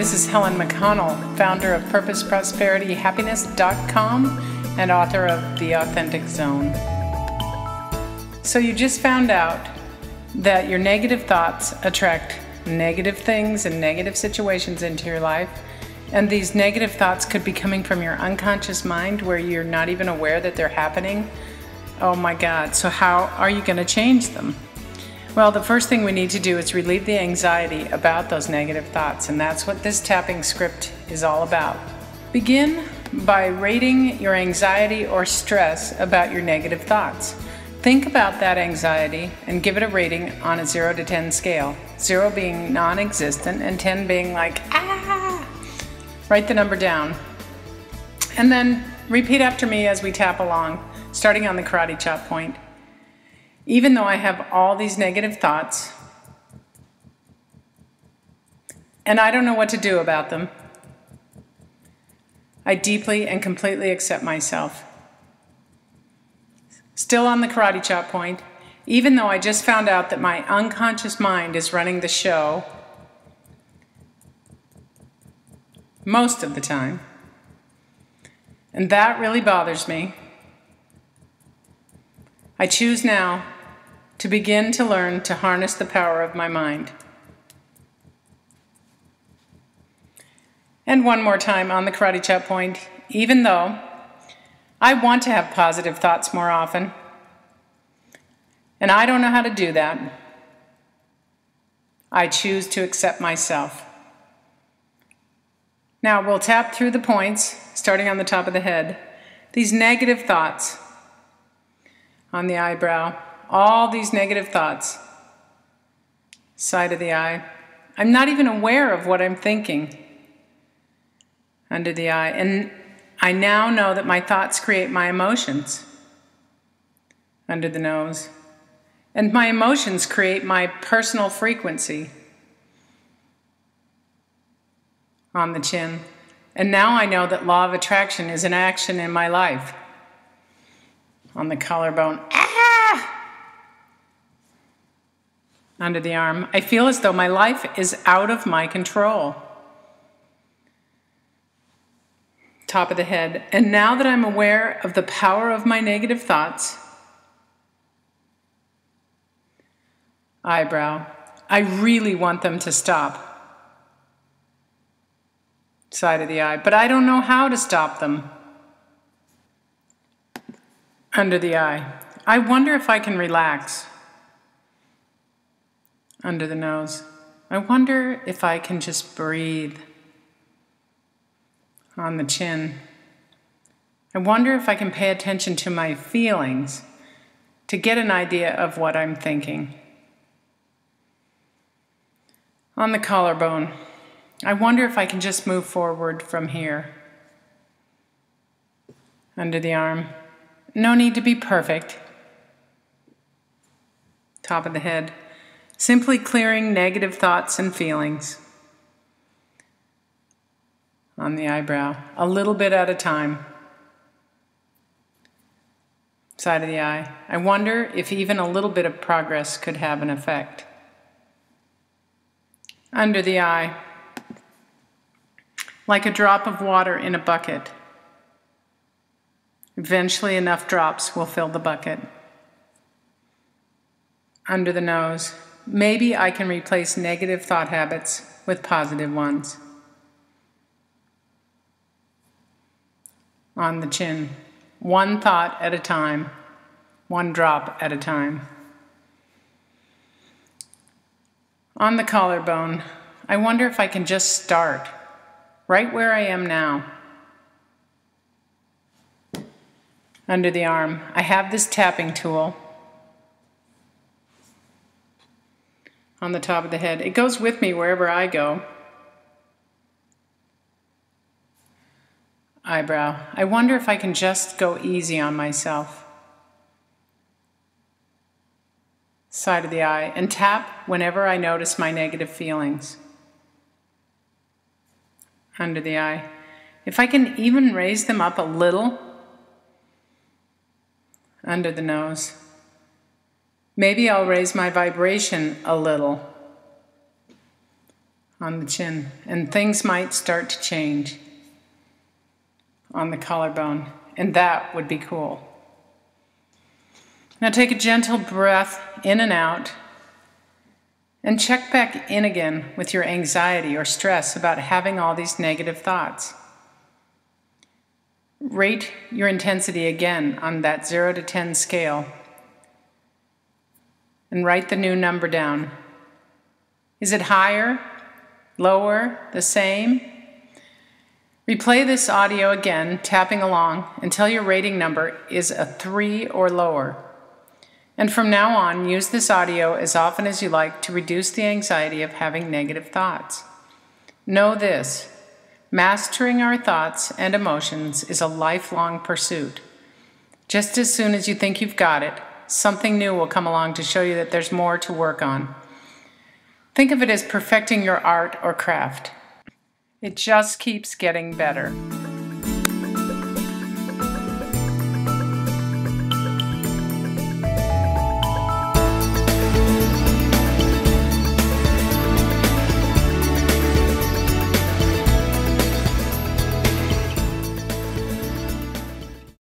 this is Helen McConnell, founder of PurposeProsperityHappiness.com and author of The Authentic Zone. So, you just found out that your negative thoughts attract negative things and negative situations into your life. And these negative thoughts could be coming from your unconscious mind where you're not even aware that they're happening. Oh my God. So, how are you going to change them? Well, the first thing we need to do is relieve the anxiety about those negative thoughts, and that's what this tapping script is all about. Begin by rating your anxiety or stress about your negative thoughts. Think about that anxiety and give it a rating on a 0 to 10 scale. 0 being non existent and 10 being like, ah! Write the number down. And then repeat after me as we tap along, starting on the karate chop point. Even though I have all these negative thoughts, and I don't know what to do about them, I deeply and completely accept myself. Still on the karate chop point, even though I just found out that my unconscious mind is running the show most of the time, and that really bothers me, I choose now to begin to learn to harness the power of my mind. And one more time on the karate chop point, even though I want to have positive thoughts more often, and I don't know how to do that, I choose to accept myself. Now we'll tap through the points, starting on the top of the head. These negative thoughts on the eyebrow, all these negative thoughts, side of the eye. I'm not even aware of what I'm thinking under the eye. And I now know that my thoughts create my emotions under the nose. And my emotions create my personal frequency on the chin. And now I know that law of attraction is an action in my life on the collarbone. Ah! Under the arm. I feel as though my life is out of my control. Top of the head. And now that I'm aware of the power of my negative thoughts, eyebrow, I really want them to stop. Side of the eye. But I don't know how to stop them under the eye. I wonder if I can relax under the nose. I wonder if I can just breathe on the chin. I wonder if I can pay attention to my feelings to get an idea of what I'm thinking. On the collarbone, I wonder if I can just move forward from here. Under the arm, no need to be perfect. Top of the head. Simply clearing negative thoughts and feelings. On the eyebrow, a little bit at a time. Side of the eye. I wonder if even a little bit of progress could have an effect. Under the eye, like a drop of water in a bucket. Eventually, enough drops will fill the bucket. Under the nose, maybe I can replace negative thought habits with positive ones. On the chin, one thought at a time, one drop at a time. On the collarbone, I wonder if I can just start right where I am now. under the arm. I have this tapping tool on the top of the head. It goes with me wherever I go. Eyebrow. I wonder if I can just go easy on myself. Side of the eye. And tap whenever I notice my negative feelings. Under the eye. If I can even raise them up a little, under the nose. Maybe I'll raise my vibration a little on the chin, and things might start to change on the collarbone, and that would be cool. Now take a gentle breath in and out and check back in again with your anxiety or stress about having all these negative thoughts. Rate your intensity again on that 0 to 10 scale and write the new number down. Is it higher, lower, the same? Replay this audio again, tapping along until your rating number is a 3 or lower. And from now on, use this audio as often as you like to reduce the anxiety of having negative thoughts. Know this mastering our thoughts and emotions is a lifelong pursuit. Just as soon as you think you've got it, something new will come along to show you that there's more to work on. Think of it as perfecting your art or craft. It just keeps getting better.